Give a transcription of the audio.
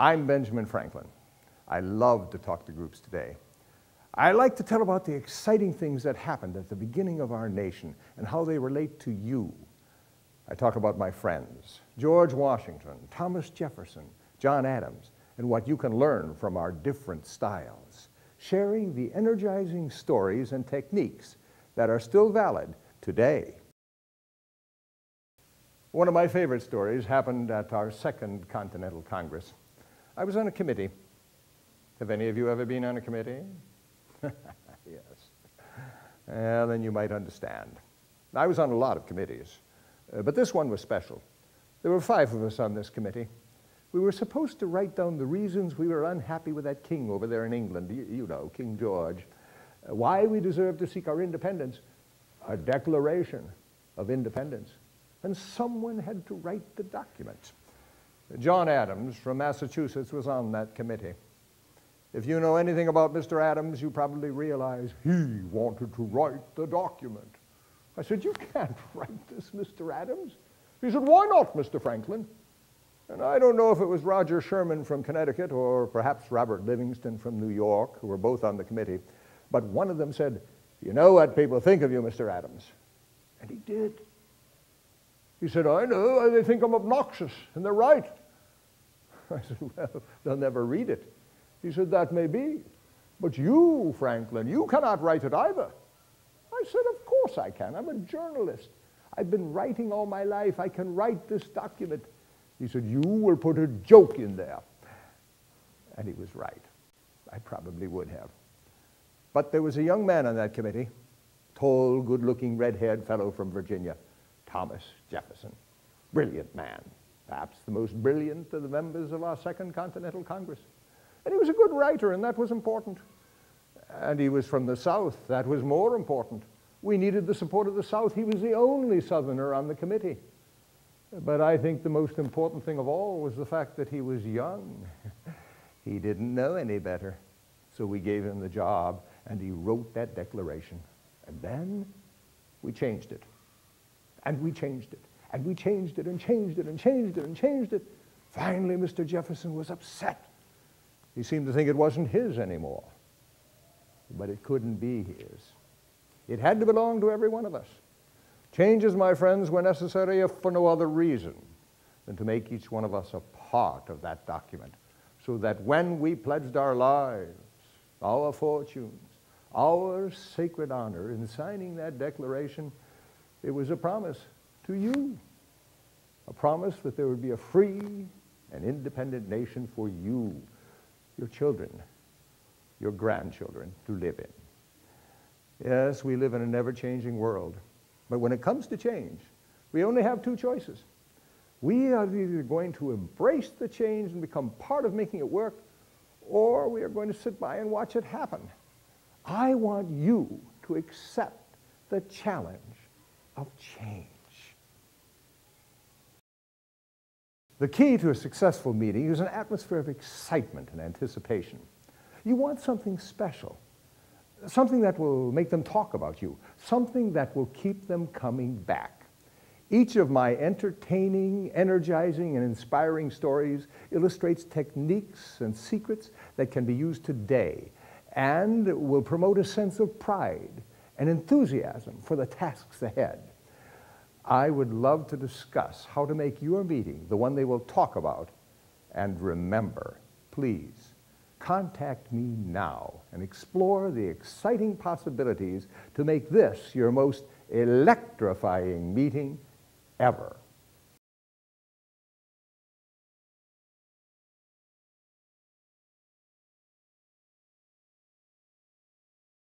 I'm Benjamin Franklin. I love to talk to groups today. I like to tell about the exciting things that happened at the beginning of our nation and how they relate to you. I talk about my friends, George Washington, Thomas Jefferson, John Adams, and what you can learn from our different styles, sharing the energizing stories and techniques that are still valid today. One of my favorite stories happened at our Second Continental Congress. I was on a committee. Have any of you ever been on a committee? yes. Well, then you might understand. I was on a lot of committees, uh, but this one was special. There were five of us on this committee. We were supposed to write down the reasons we were unhappy with that king over there in England, you, you know, King George, uh, why we deserved to seek our independence, a declaration of independence. And someone had to write the document. John Adams from Massachusetts was on that committee. If you know anything about Mr. Adams, you probably realize he wanted to write the document. I said, You can't write this, Mr. Adams. He said, Why not, Mr. Franklin? And I don't know if it was Roger Sherman from Connecticut or perhaps Robert Livingston from New York, who were both on the committee, but one of them said, You know what people think of you, Mr. Adams. And he did. He said, I know, they think I'm obnoxious, and they're right. I said, well, they'll never read it. He said, that may be. But you, Franklin, you cannot write it either. I said, of course I can. I'm a journalist. I've been writing all my life. I can write this document. He said, you will put a joke in there. And he was right. I probably would have. But there was a young man on that committee, tall, good-looking, red-haired fellow from Virginia, Thomas Jefferson. Brilliant man perhaps the most brilliant of the members of our Second Continental Congress. And he was a good writer, and that was important. And he was from the South. That was more important. We needed the support of the South. He was the only Southerner on the committee. But I think the most important thing of all was the fact that he was young. he didn't know any better. So we gave him the job, and he wrote that declaration. And then we changed it. And we changed it. And we changed it and changed it and changed it and changed it. Finally, Mr. Jefferson was upset. He seemed to think it wasn't his anymore. But it couldn't be his. It had to belong to every one of us. Changes, my friends, were necessary if for no other reason than to make each one of us a part of that document, so that when we pledged our lives, our fortunes, our sacred honor in signing that declaration, it was a promise to you. A promise that there would be a free and independent nation for you, your children, your grandchildren to live in. Yes, we live in a never-changing world. But when it comes to change, we only have two choices. We are either going to embrace the change and become part of making it work, or we are going to sit by and watch it happen. I want you to accept the challenge of change. The key to a successful meeting is an atmosphere of excitement and anticipation. You want something special, something that will make them talk about you, something that will keep them coming back. Each of my entertaining, energizing, and inspiring stories illustrates techniques and secrets that can be used today and will promote a sense of pride and enthusiasm for the tasks ahead. I would love to discuss how to make your meeting the one they will talk about. And remember, please, contact me now and explore the exciting possibilities to make this your most electrifying meeting ever.